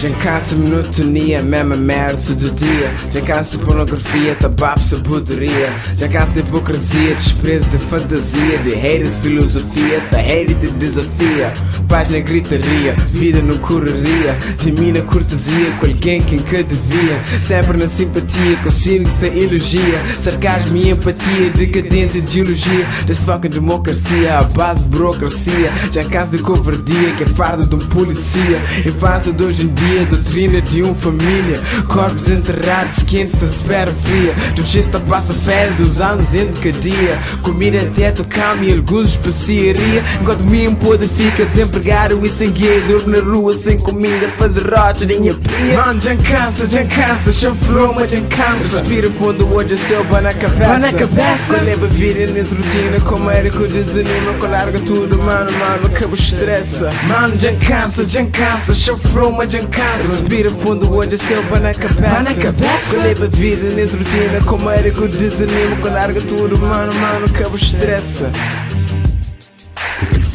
Já cansa monotonia, mesma merda todo dia. Já cansa pornografia, tabaco, sabedoria. Cansa de hipocrisia, desprezo de fantasia De haters, filosofia, da hate de desafia Paz na gritaria, vida no correria. De mim na cortesia, com alguém que nunca devia. Sempre na simpatia, com signos da elogia. Sarcasmo e empatia, decadência e ideologia Desse fucking democracia, a base de burocracia. Já cansa de covardia, que é fardo de um policia. Infância de hoje em dia, doutrina de uma família. Corpos enterrados, quentes da espera fria. Do gesta passa férias dos anos dentro de cadeia Comida até tocar e alguns especiaria Enquanto mim pode fica desempregado e sem guia Durmo na rua sem comida, fazer rocha de minha pia. Mano, já cansa, já cansa, chanfrou, mas já cansa. Respira fundo, hoje é seu, ba na cabeça. Ba na cabeça. Quando vida nessa rotina, como era que eu desanima Com larga tudo, mano, mano, acaba estressa Mano, já cansa, já cansa, chanfrou, mas já cansa. Respira fundo, hoje é seu, ba na cabeça. Ba na cabeça. Quando vida nessa rotina, como era que eu desanima Com larga tudo, mano, mano, acaba estressa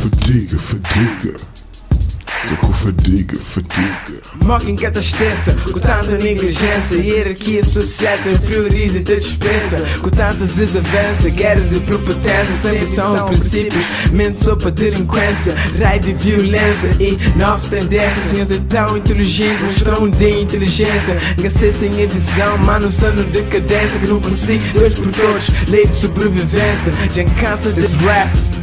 fadiga, fadiga. Estou com fadiga, fadiga. Mocking catastessa, com tanta negligência. Hierarquia social que prioriza e te dispensa. Com tantas desavenças, guerras e prepotência. Sempre são princípios, mente sopa delinquência. Raio de violência e novas tendências. Senhores é tão inteligente, mostram de inteligência. Engacei sem visão, mano, estando decadência. Que não consigo, dois por todos, lei de sobrevivência. Já cansa desse rap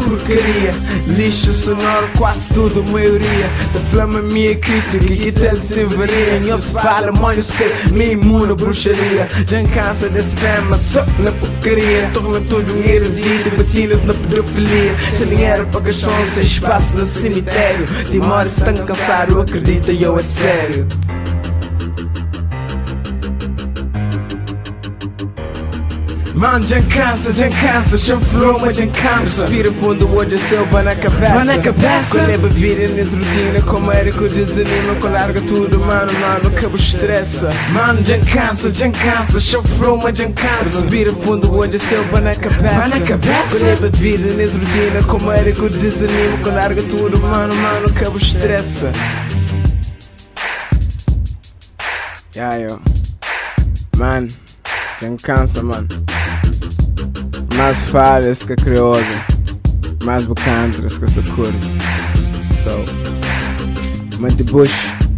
porcaria. Lixo sonoro, quase tudo, maioria. Da flama minha crítica que tal se varia. Não se fala, que me imuna bruxaria. Já cansa desse fama, só na porcaria. Torna tudo um heresia, batinas na pedofilia. Sem dinheiro para caixão, sem espaço no cemitério. Timores tão cansado, acredita eu é sério Mano, já cansa, já cansa, chanfrou, mas já cansa. Respira fundo, hoje seu, ba na cabeça. Ba na cabeça. Quando leva vida nessa rotina, como era que eu desanima Com larga tudo, mano, mano, acaba estressa. Mano, já cansa, chanfrou, mas já cansa. Respira fundo, hoje seu, ba na cabeça. Ba na cabeça. Quando leva vida nessa rotina, como era que eu desanima Com larga tudo, mano, mano, acaba estressa. Yeah, yo. Man, já cansa, mano mais falhas que a crioula, mais bacantas que a Sakura. So, Monte Bush.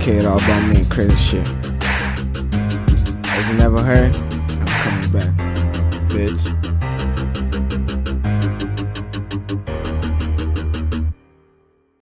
Kid all about me and crazy shit. As you never heard, I'm coming back, bitch.